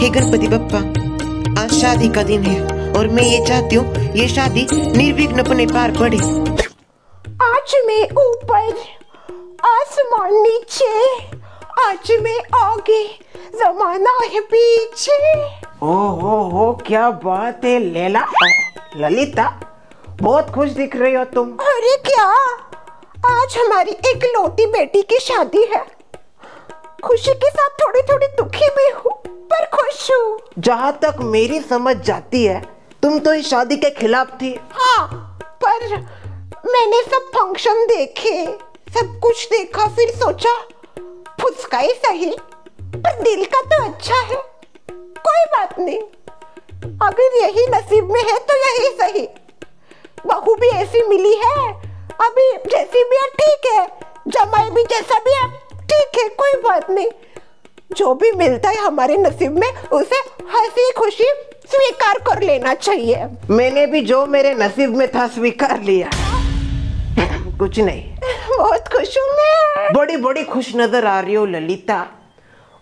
हे गणपति बप्पा आज शादी का दिन है और मैं ये चाहती हूँ ये शादी निर्विघ्न अपने पार पड़े। आज मैं ऊपर आसमान नीचे आज मैं आगे जमाना है पीछे। ओ हो हो क्या बात है लेला। ललिता बहुत खुश दिख रही हो तुम। अरे क्या? आज हमारी एक लौटी बेटी की शादी है। खुशी के साथ थोड़ी थोड़ी दुखी भी हूँ पर खुश हूँ। जहाँ तक मेरी समझ जाती है तुम तो इस शादी के खिलाफ थी। हाँ पर मैंने सब फ़ंक्शन देखे सब कुछ देखा फिर सोचा फुसका ही सही पर दिल का तो अच्छा है कोई बात नहीं। अगर यही नसीब में है तो यही सही। बहू भी ऐसी मिली है अभी जैसी भी है ठीक है। जो भी मिलता है हमारे नसीब में उसे हँसी खुशी स्वीकार कर लेना चाहिए। मैंने भी जो मेरे नसीब में था स्वीकार लिया। कुछ नहीं। बहुत खुश हूँ मैं। बड़ी बड़ी खुश नज़र आ रही हो ललिता।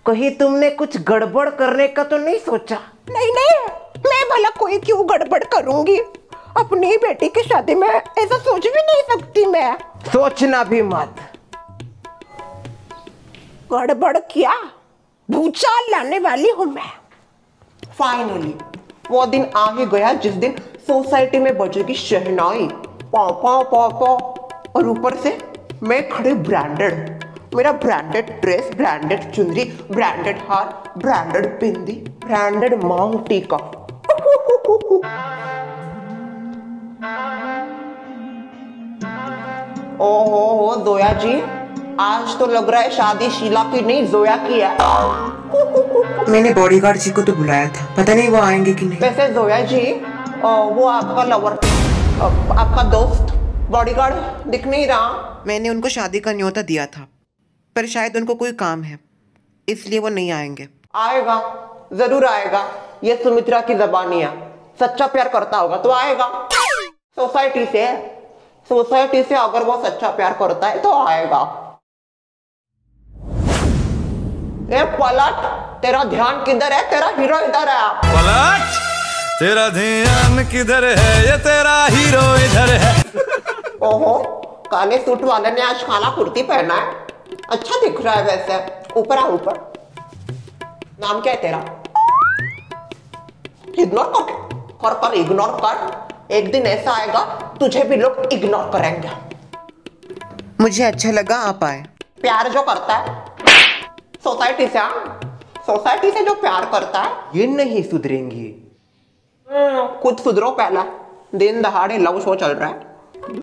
कहीं तुमने कुछ गड़बड़ करने का तो नहीं सोचा? नहीं नहीं। मैं भला कोई क्यों गड़बड़ करूँगी? अपनी बेटी की शादी में ऐसा सोच भी नहीं सकती मैं। सोचना भी मत। गड़बड़ क्या? भूचाल लाने वाली हूँ मैं। फाइनली वो दिन आ ही गया जिस दिन सोसाइटी में बजेगी शहनाई। पौ पौ पौ पौ और ऊपर से मैं खड़े ब्रांडेड मेरा ब्रांडेड ड्रेस ब्रांडेड चुनरी ब्रांडेड हार ब्रांडेड बिंदी ब्रांडेड मांग टीका। ओहो हो जोया जी। आज तो लग रहा है शादी शीला की नहीं जोया की है। मैंने बॉडीगार्ड जी को तो बुलाया था। पता नहीं वो आएँगे कि नहीं। वैसे जोया जी वो आपका लवर आपका दोस्त बॉडीगार्ड दिख नहीं रहा। मैंने उनको शादी का न्योता दिया था पर शायद उनको कोई काम है इसलिए वो नहीं आएँगे। आएगा ज़रूर आएगा। ये सुमित्रा की जबानी है। सच्चा प्यार करता होगा तो आएगा। सोसाइटी से सोसाइटी से अगर वो सच्चा प्यार करता है तो आएगा। ए पलट तेरा ध्यान किधर है? तेरा हीरो इधर है पलट तेरा ध्यान किधर है? ये तेरा हीरो इधर है। ओहो काले सूट वाले ने आज काला कुर्ती पहना है। अच्छा दिख रहा है वैसे। ऊपर आ ऊपर। नाम क्या है तेरा? इग्नोर कर। कर कर इग्नोर कर। एक दिन ऐसा आएगा तुझे भी लोग इग्नोर करेंगे। मुझे अच्छा लगा आप आए। प्यार जो करता है सोसाइटी से हाँ सोसाइटी से जो प्यार करता है? ये नहीं सुधरेंगी। हम्म, खुद सुधरो पहला। दिन दहाड़े लव शो चल रहा है।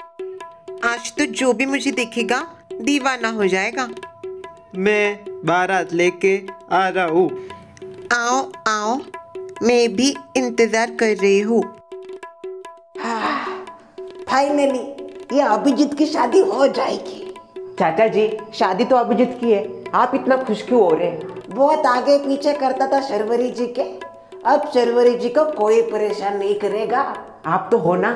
आज तो जो भी मुझे देखेगा दीवाना हो जाएगा। मैं बारात लेके आ रहा हूँ। आओ आओ मैं भी इंतज़ार कर रही हूँ। फाइनली ये अभिजीत की शादी हो जाएगी। चाचा जी शादी तो अभिजीत की है। आप इतना खुश क्यों हो रहे हैं? बहुत आगे पीछे करता था शर्वरी जी के। अब शर्वरी जी को कोई परेशान नहीं करेगा। आप तो हो ना।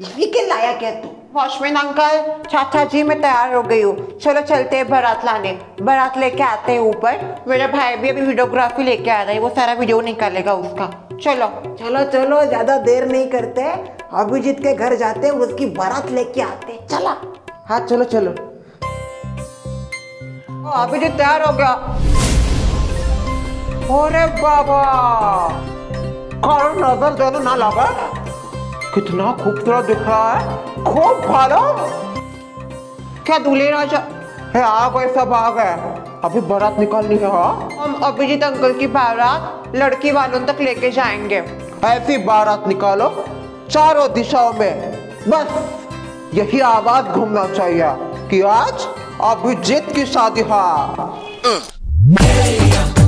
के लायक है तू? वॉचमैन अंकल चाचा जी मैं तैयार हो गई हूँ। चलो चलते हैं बारात लाने। बारात लेके आते हैं ऊपर। मेरा भाई भी अभी वीडियोग्राफी लेके आ रहा है वो सारा वीडियो निकालेगा उसका। चलो। चलो चलो ज़्यादा देर नहीं करते। अभिजीत के घर जाते उसकी बारात लेके आते चला। हाँ चलो चलो। अभी जो तैयार हो गया। अरे बाबा। नज़र देने ना लगा। कितना खूबसूरत दिख रहा है। खूब भालो। क्या दूल्हे राजा? है आ गए सब आ गए। अभी बारात निकालनी है हाँ? हम अभिजीत अंकल की बारात लड़की वालों तक लेके जाएँगे। ऐसी बारात निकालो चारों दिशाओं में। बस यही आवाज़ घूमना चाहिए। कि आज अभिजीत की शादी हाँ।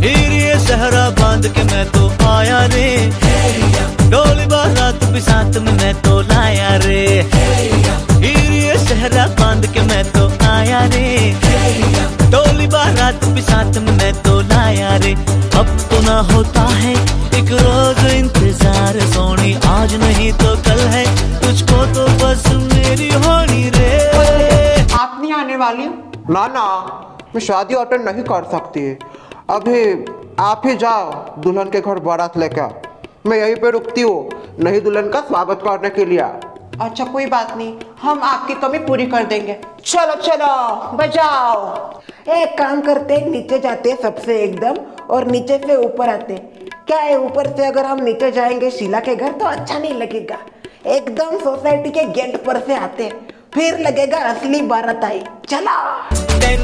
हीरे सहरा बाँध के मैं तो आया रे। डोली बारात भी साथ में मैं तो लाया रे। हीरे सहरा बाँध के मैं तो आया रे। डोली बारात भी साथ में मैं तो लाया रे। अब तो ना होता है ना ना मैं शादी अटेंड नहीं कर सकती। अभी आप ही जाओ दुल्हन के घर बारात लेकर। मैं यहीं पे रुकती हूँ नहीं दुल्हन का स्वागत करने के लिए। अच्छा कोई बात नहीं हम आपकी कमी पूरी कर देंगे। चलो चलो बजाओ। एक काम करते हैं नीचे जाते हैं सबसे एकदम और नीचे से ऊपर आते हैं। क्या है ऊपर से अगर हम नीचे जाएँगे शीला के घर तो अच्छा नहीं लगेगा। एकदम सोसाइटी के गेट पर से आते हैं। फिर लगेगा असली बारात आई। चला। मैं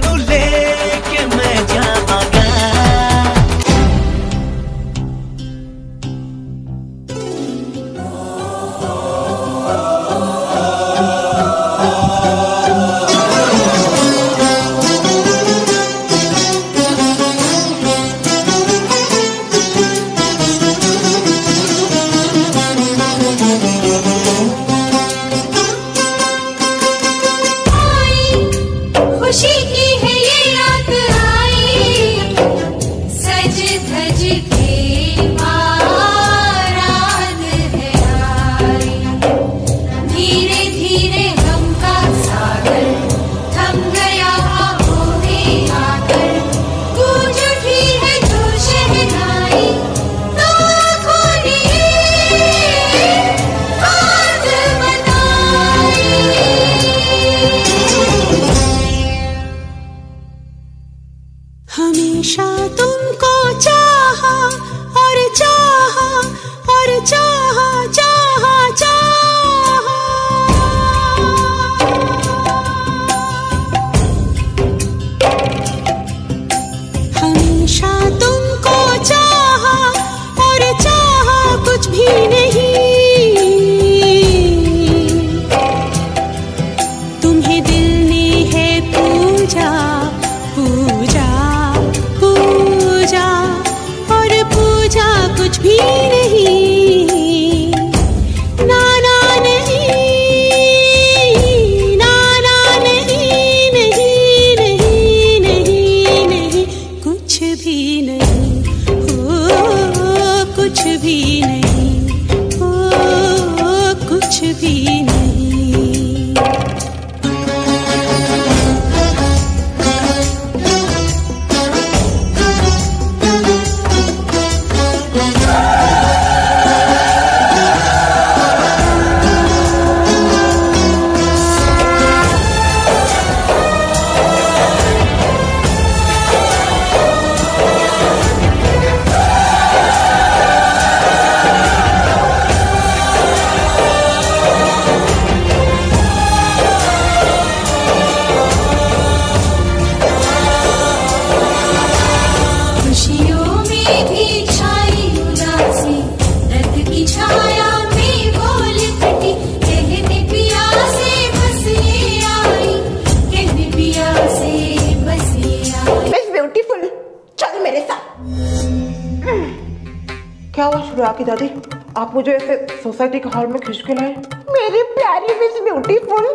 सोसाइटी के हॉल में खींच के लाए मेरी प्यारी मिस ब्यूटीफुल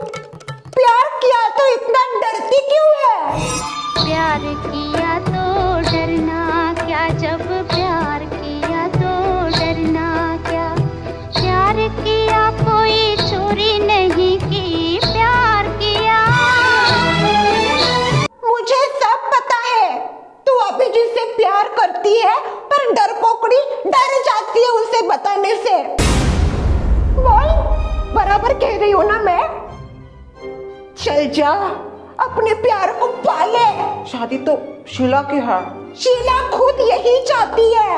प्यार किया तो इतना डरती क्यों है? प्यार किया तो डरना क्या जब प्यार किया तो डरना क्या? प्यार किया कोई चोरी नहीं की प्यार किया। मुझे सब पता है तू अभी जिससे प्यार करती है पर डर पोकड़ी डर जाती है उसे बताने से। बराबर कह रही हूँ ना मैं? चल जा अपने प्यार को पाले। शादी तो शीला की है। शीला खुद यही चाहती है।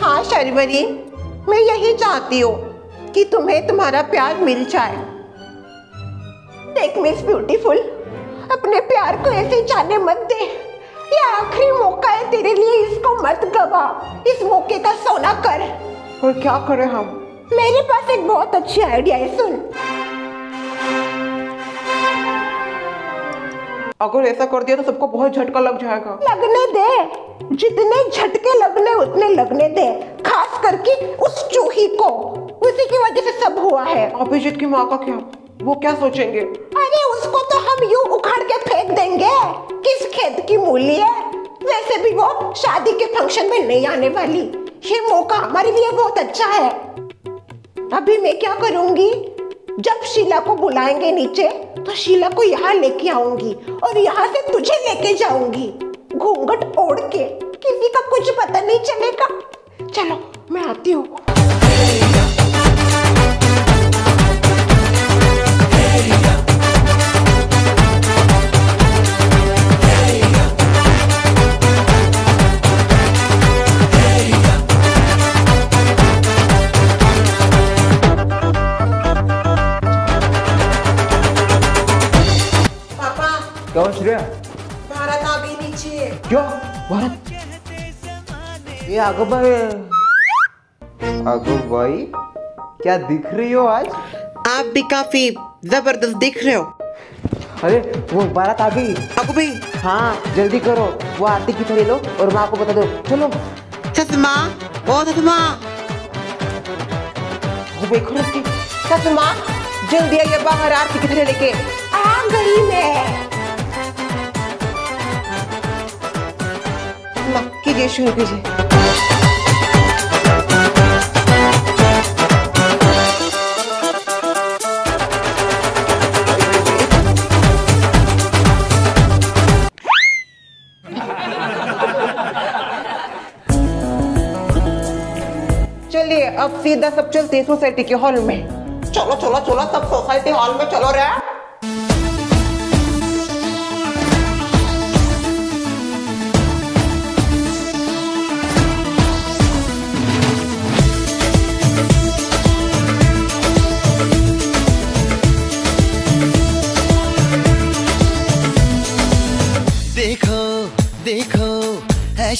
हाँ शर्वरी मैं यही चाहती हूँ कि तुम्हें तुम्हारा प्यार मिल जाए। देख मिस ब्यूटीफुल अपने प्यार को ऐसे जाने मत दे। ये आखिरी मौका है तेरे लिए इसको मत गवा। इस मौके का सोना कर। और क्या करें हम? मेरे पास एक बहुत अच्छी आइडिया है सुन। अगर ऐसा कर दिया तो सबको बहुत झटका लग जाएगा। लगने दे। जितने झटके लगने उतने लगने दे। खास करके उस चूही को। उसी की वजह से सब हुआ है। अभिजीत की माँ का क्या? वो क्या सोचेंगे? अरे उसको तो हम यूँ उखाड़ के फेंक देंगे। किस खेत की मूली है? वैसे भी वो शादी के फ़ंक्शन में नहीं आने वाली। ये मौका हमारे लिए बहुत अच्छा है। अभी मैं क्या करूँगी? जब शीला को बुलाएँगे नीचे तो शीला को यहाँ लेके आऊँगी और यहाँ से तुझे लेके जाऊँगी। घूंघट ओढ़ के किसी का कुछ पता नहीं चलेगा। चलो, मैं आती हूँ। क्या हो श्रेया भारत आ गई नीचे। क्यों? भारत? ये आगो भाई आगो भाई क्या दिख रही हो आज? आप भी काफ़ी ज़बरदस्त दिख रहे हो। अरे वो बारात आ गई अबू भाई। हाँ जल्दी करो। वो आरती की थैली लो और माँ को बता दो। चलो। ससमा ओ ससमा वो देखो ससमा जल्दी आइए बाहर आरती की थैली लेके। आ गई मैं ला, कीजिए शुरू कीजिए चलिए अब सीधा सब चलते सोसाइटी के हॉल में। चलो चलो चलो सब सोसाइटी हॉल में चलो रे।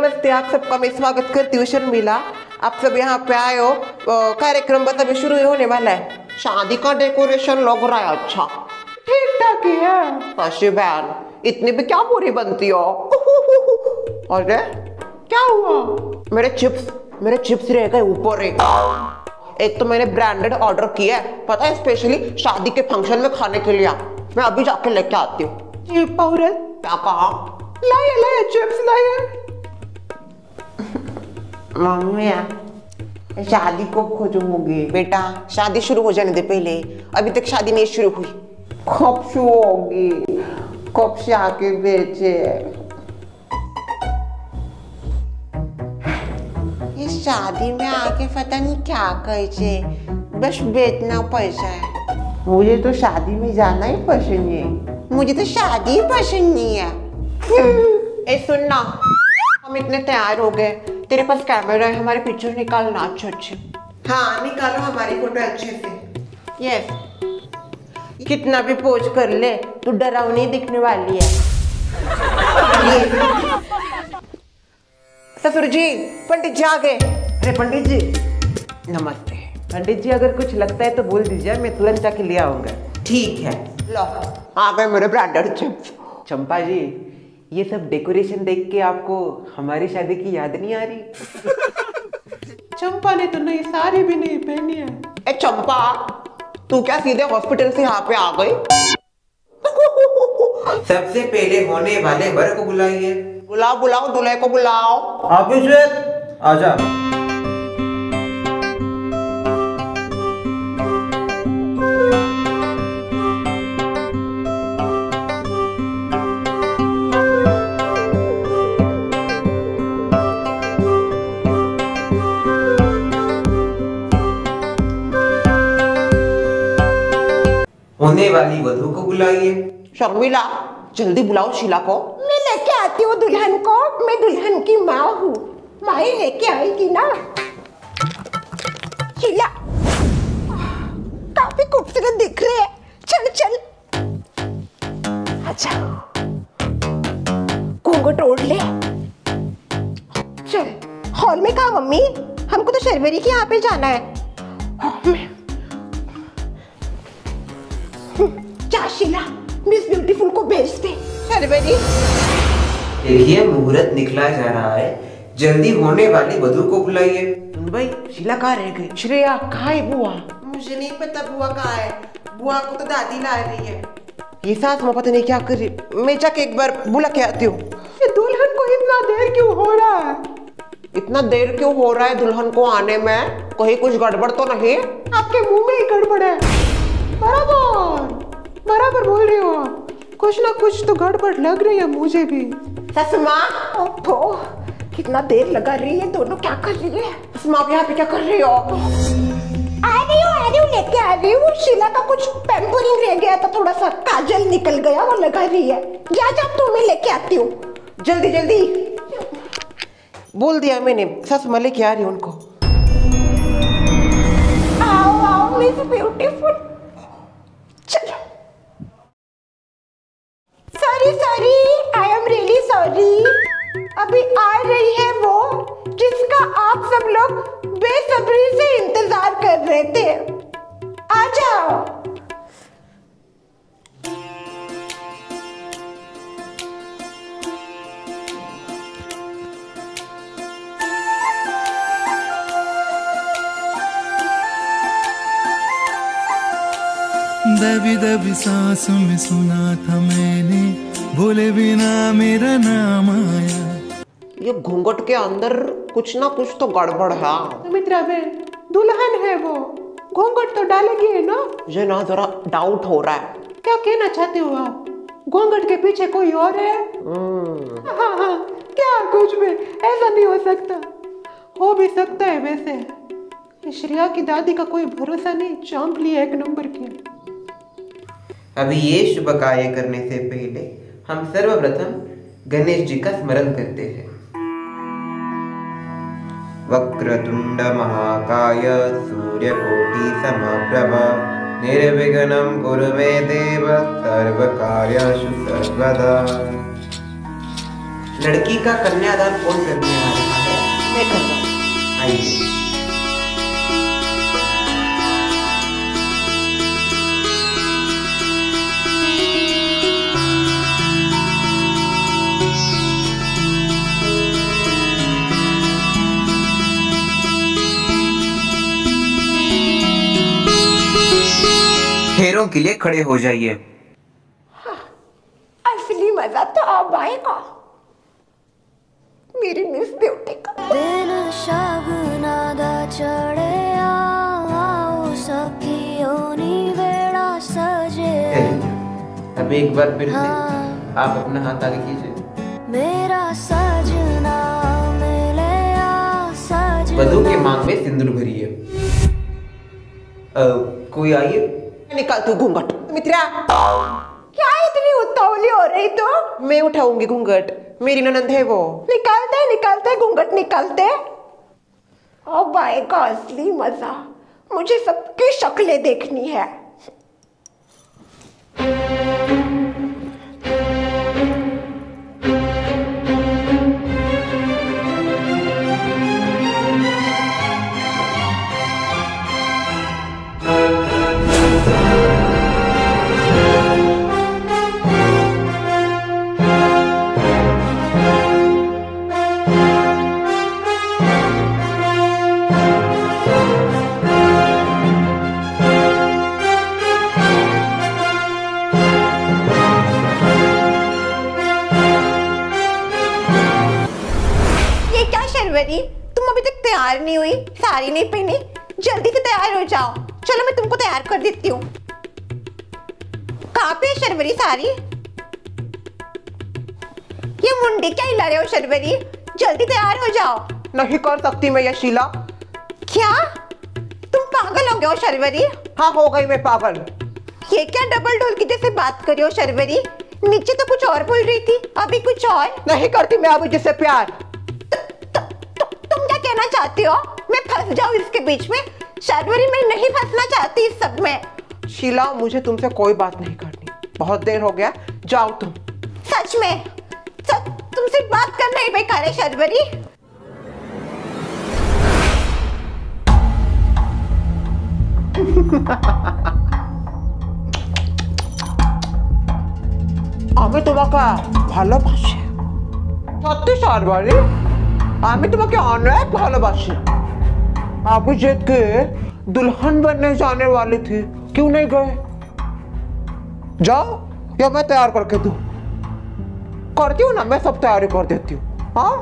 नमस्ते आप सबका मैं स्वागत करती हूँ शर्मिला। आप सब यहाँ पे आए हो कार्यक्रम बस अभी शुरू होने वाला है। शादी का डेकोरेशन लग रहा है अच्छा। ठीक ठाक ही है। काशी बहन इतनी भी क्या पूरी बनती हो? अरे क्या हुआ? मेरे चिप्स मेरे चिप्स रह गए ऊपर ही एक तो मैंने ब्रांडेड ऑर्डर किया है पता है स्पेशली शादी के फ़ंक्शन में खाने के लिए। मैं अभी जाके लेके आती हूँ। क्या कहा? लाए लाए चिप्स लाए मम्मी शादी को खोजूँगी बेटा शादी शुरू हो जाने दे पहले। अभी तक शादी नहीं शुरू हुई। कब शुरू होगी? कब से आके बेचे? ये शादी में आके पता नहीं क्या कहचे बस बेचना पैसा है। मुझे तो शादी में जाना ही पसंद है मुझे तो शादी ही पसंद नहीं है। ए सुनना हम इतने तैयार हो गए। तेरे पास कैमरा है हमारे पिक्चर निकालना अच्छे अच्छे हाँ निकालो हमारी फ़ोटो अच्छे से। यस कितना भी पोज कर ले तू डरावनी दिखने वाली है। ससुर जी पंडित जी आ गए। अरे पंडित जी। नमस्ते। पंडित जी अगर कुछ लगता है तो बोल दीजिए मैं तुरंत जाके ले आऊँगा। ठीक है। लो। आ गए मेरे चिप्स चंपा जी ये सब डेकोरेशन देख के आपको हमारी शादी की याद नहीं आ रही? चंपा ने तो नहीं साड़ी भी नहीं पहनी है। ए चंपा तू क्या सीधे हॉस्पिटल से यहाँ पे आ गई? सबसे पहले होने वाले वर को बुलाइए बुलाओ बुलाओ दूल्हे को बुलाओ। आप आजा होने वाली वधु को बुलाइए। शर्मिला जल्दी बुलाओ शीला को। मैं लेके आती हूँ दुल्हन को। मैं दुल्हन की माँ हूँ। माई लेके आएगी ना। शीला काफ़ी खूबसूरत दिख रही है। चल चल। अच्छा घूंघट ओढ़ ले। चल हॉल में कहा मम्मी? हमको तो शर्वरी के यहाँ पे जाना है। जा शीला मिस ब्यूटीफुल को भेज दे शर्वरी देखिए मुहूर्त निकला जा रहा है। जल्दी होने वाली वधु को बुलाइए। भाई शीला कहाँ रह गई? श्रेया कहाँ है बुआ? मुझे नहीं पता बुआ कहाँ है। बुआ को तो दादी ला रही है। ये साथ में पता नहीं क्या कर रही। मैं जाके एक बार बुला के आती हूँ। दुल्हन को इतना देर क्यों हो रहा है? इतना देर क्यों हो रहा है दुल्हन को आने में? कहीं कुछ गड़बड़ तो नहीं? आपके मुँह में ही गड़बड़ है। बराबर। बराबर बोल रही हो आप। कुछ ना कुछ तो गड़बड़ लग रही है मुझे भी। ससमा ओफो कितना देर लगा रही है दोनों क्या कर रही है? ससमा आप यहाँ पे क्या कर रही हो? आ रही हूँ आ रही हूँ लेके आ रही हूँ। शीला का कुछ पेम्परिंग रह गया था थोड़ा सा काजल निकल गया वो लगा रही है। जा जा तू मैं लेके आती हूँ। जल्दी जल्दी। बोल दिया मैंने सस मैं लेके आ रही हूँ उनको। आओ आओ मिस ब्यूटीफुल लोग बेसब्री से इंतज़ार कर रहे थे। आ जाओ। दबी दबी सांसों में सुना था मैंने बोले बिना मेरा नाम आया। ये घूंघट के अंदर कुछ ना कुछ तो गड़बड़ है। सुमित्रा बहन दुल्हन है वो। घूंघट तो डालेगी है ना। मुझे ना जरा डाउट हो रहा है। क्या कहना चाहते हो आप? घूंघट के पीछे कोई और है? हाँ हाँ क्या कुछ भी ऐसा नहीं हो सकता। हो भी सकता है वैसे। श्रेया की दादी का कोई भरोसा नहीं चांप लिया एक नंबर की। अभी ये शुभ कार्य करने से पहले हम सर्वप्रथम गणेश जी का स्मरण करते हैं। वक्रतुंड महाकाय सूर्यकोटि समप्रभ निर्विघ्नं कुरु मे देव सर्वकार्येषु सर्वदा। लड़की का कन्यादान कौन करने वाला है? मैं कर हूँ आइए। के लिए खड़े हो जाइए। असली मज़ा तो अब आएगा। मेरी मिस ब्यूटी का एक बार फिर से आप अपना हाथ आगे कीजिए। मेरा सजना सजना। वधु के मांग में सिंदूर भरिए। कोई आइए? निकालती हूँ घूंघट। मित्रा। क्या इतनी उतावली हो रही तो? मैं उठाऊँगी घूंघट। मेरी ननंद है वो। निकालते निकालते घूंघट निकालते। अब आएगा असली मज़ा। मुझे सबकी शक्लें देखनी है। नहीं कर सकती मैं ये शीला। क्या? तुम पागल हो गए हो शर्वरी। हाँ हो गई मैं पागल। ये क्या डबल ढोल की जैसे बात करी हो शर्वरी? नीचे तो कुछ और बोल रही थी अभी कुछ और? नहीं करती मैं अभी जिससे प्यार। तु, तुम क्या कहना चाहती हो? मैं फंस जाऊँ इसके बीच में? शर्वरी मैं नहीं फंसना चाहती इस सब में। शीला मुझे तुमसे कोई बात नहीं करनी। बहुत देर हो गया जाओ तुम। सच में? सच तुमसे बात करना ही बेकार है शर्वरी। दुल्हन बनने जाने वाली थी क्यों नहीं गए जाओ या मैं तैयार करके दू करती हूँ ना मैं सब तैयारी कर देती हूँ हाँ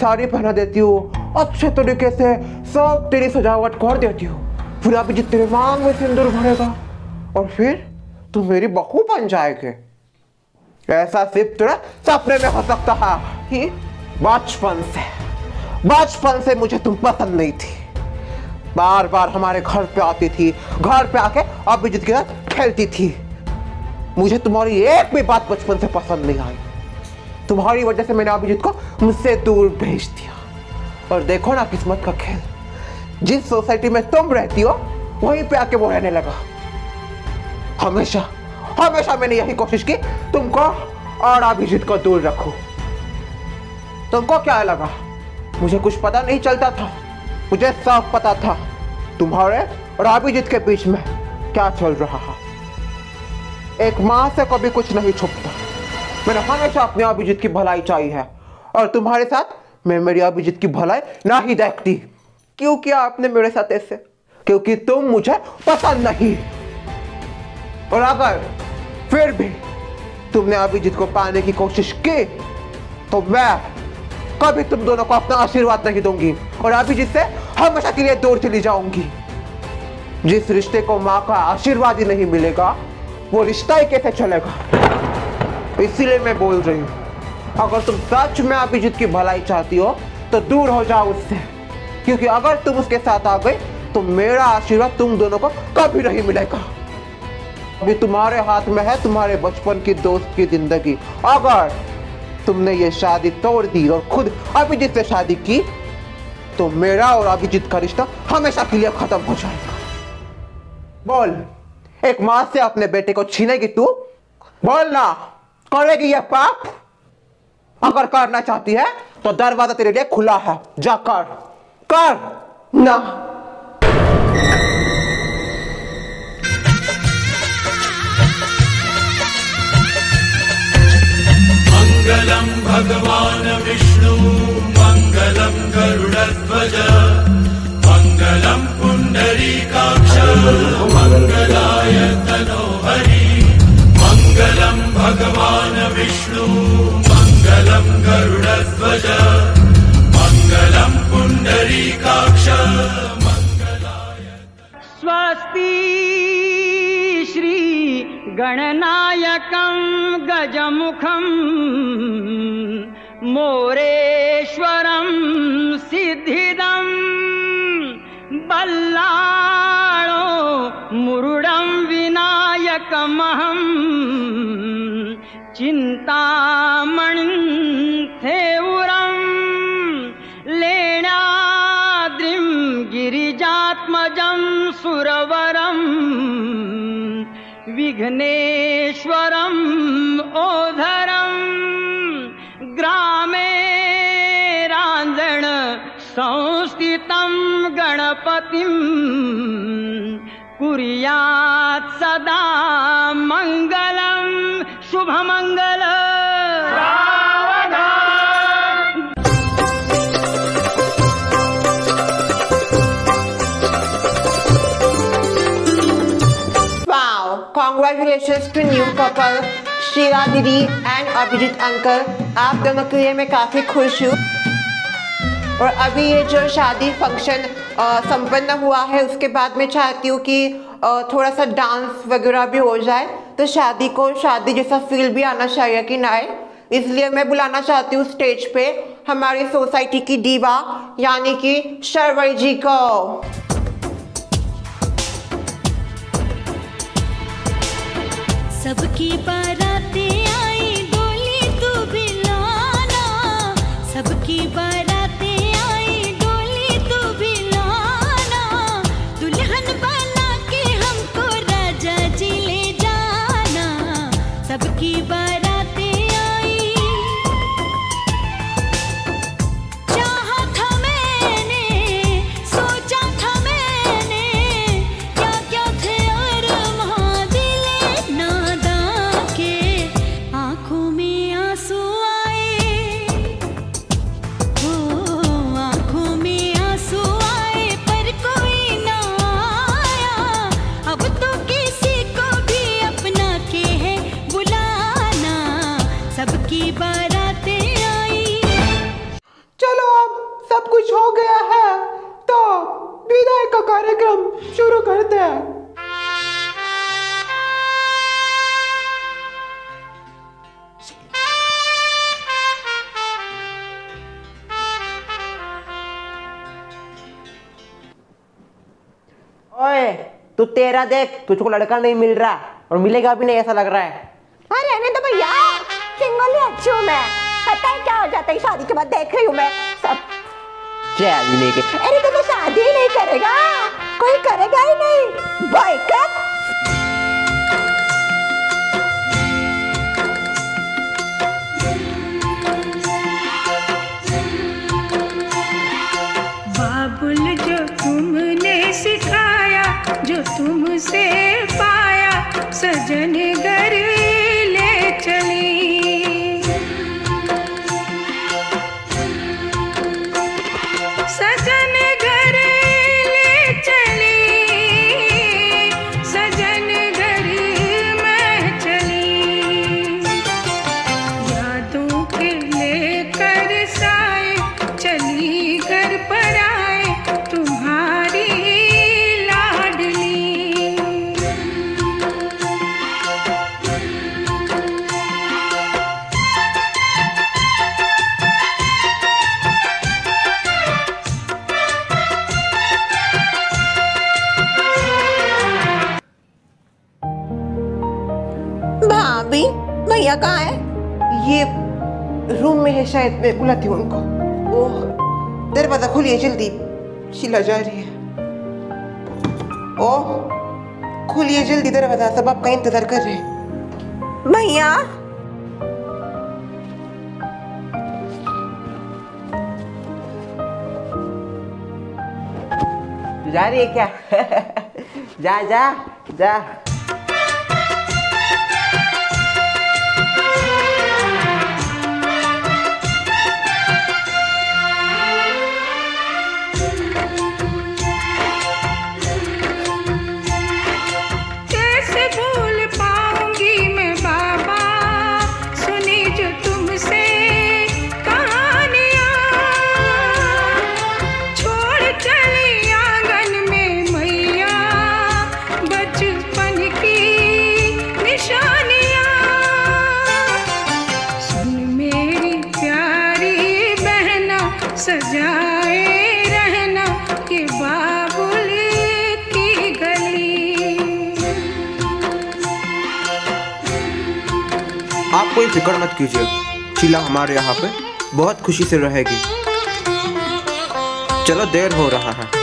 साड़ी पहना देती हूँ अच्छे तरीके से सब तेरी सजावट कर देती हूँ फिर अभिजीत तेरे मांग में सिंदूर भरेगा और फिर तुम मेरी बहू बन जाएगी। ऐसा सिर्फ़ तेरा सपने में हो सकता है बचपन से बचपन से मुझे तुम पसंद नहीं थी। बार बार हमारे घर पे आती थी, घर पे आके अभिजीत के साथ खेलती थी। मुझे तुम्हारी एक भी बात बचपन से पसंद नहीं आई। तुम्हारी वजह से मैंने अभिजीत को मुझसे दूर भेज दिया। और देखो ना किस्मत का खेल। जिस सोसाइटी में तुम रहती हो, वहीं पे आके वो रहने लगा। हमेशा हमेशा मैंने यही कोशिश की, तुमको और अभिजीत को दूर रखूँ। तुमको क्या लगा? मुझे कुछ पता नहीं चलता था। मुझे सब पता था। तुम्हारे और अभिजीत के बीच में क्या चल रहा है। एक माँ से कभी कुछ नहीं छुपता। मैंने हमेशा अपने अभिजीत की भलाई चाहिए है। और तुम्हारे साथ मैं मेरी अभिजीत की भलाई ना ही देखती। क्यों किया आपने मेरे साथ ऐसे? क्योंकि तुम मुझे पसंद नहीं। और अगर फिर भी तुमने अभिजीत को पाने की कोशिश की तो मैं कभी तुम दोनों को अपना आशीर्वाद नहीं दूँगी। और अभिजीत से हमेशा के लिए दूर चली जाऊँगी। जिस रिश्ते को माँ का आशीर्वाद ही नहीं मिलेगा, वो रिश्ता ही कैसे चलेगा? इसीलिए मैं बोल रही हूँ, अगर तुम सच में अभिजीत की भलाई चाहती हो तो दूर हो जाओ उससे। क्योंकि अगर तुम उसके साथ आ गई तो मेरा आशीर्वाद तुम दोनों को कभी नहीं मिलेगा। अभी तुम्हारे हाथ में है तुम्हारे बचपन की दोस्त की ज़िंदगी। अगर तुमने ये शादी तोड़ दी और खुद अभिजीत से शादी की तो मेरा और अभिजीत का रिश्ता हमेशा के लिए खत्म हो जाएगा। बोल, एक माँ से अपने बेटे को छीनेगी तू? बोल ना, करेगी यह पाप? अगर करना चाहती है तो दरवाज़ा तेरे लिए खुला है। जा कर। ना। मंगलम भगवान विष्णु मंगलम गरुडध्वज। जमुखम् मोरेश्वरम् सिद्धिदम् बल्लाणो मुरुडं विनायकमहम् चिन्तामण्रम् लेणाद्रिं गिरिजात्मजं सुरवरम् विघ्नेश्वरम् ओधरम्। ग्रामे राञ्जण संस्थितं गणपतिम्। कुर्यात् सदा मङ्गलम् शुभमङ्गल Congratulations to new couple Sheila दीदी एंड अभिजीत अंकल आप दोनों के लिए मैं काफ़ी खुश हूँ। और अभी ये जो शादी फ़ंक्शन संपन्न हुआ है उसके बाद मैं चाहती हूँ कि अ, थोड़ा सा डांस वगैरह भी हो जाए। तो शादी को शादी जैसा फील भी आना चाहिए कि ना इसलिए मैं बुलाना चाहती हूँ स्टेज पे। हमारी सोसाइटी की दीवा यानी कि शर्वरी जी को। सबकी बारातें तू तेरा देख तुझको लड़का नहीं मिल रहा और मिलेगा भी नहीं ऐसा लग रहा है। अरे रहने तो भैया सिंगल ही अच्छी हूँ मैं। पता है क्या हो जाता है शादी के बाद देख रही हूँ मैं सब। चल नहीं अरे तो, तो शादी नहीं करेगा कोई करेगा ही नहीं। बॉयकट शायद हूँ उनको। ओह दरवाज़ा खोलिए जल्दी। शीला जा रही है। ओह खोलिए जल्दी दरवाज़ा सब आपका इंतज़ार कर रहे हैं। भैया। जा रही है क्या? जा जा जा। फ़िक्र मत कीजिए। शीला हमारे यहाँ पे बहुत खुशी से रहेगी। चलो देर हो रहा है।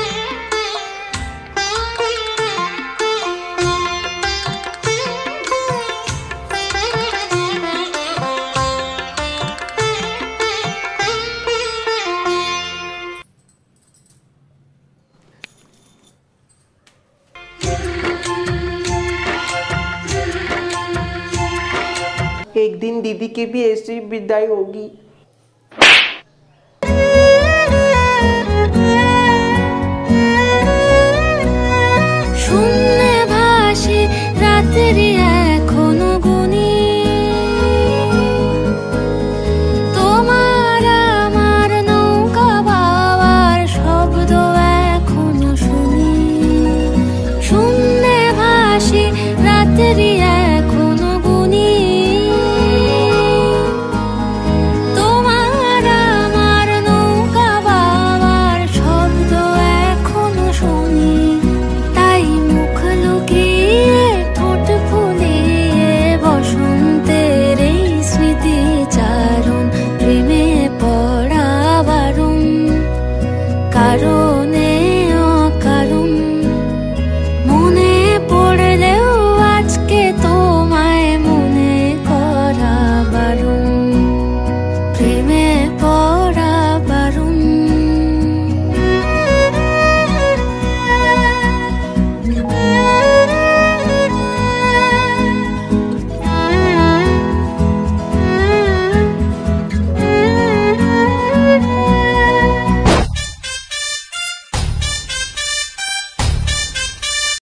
की भी ऐसी विदाई होगी।